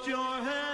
put your hand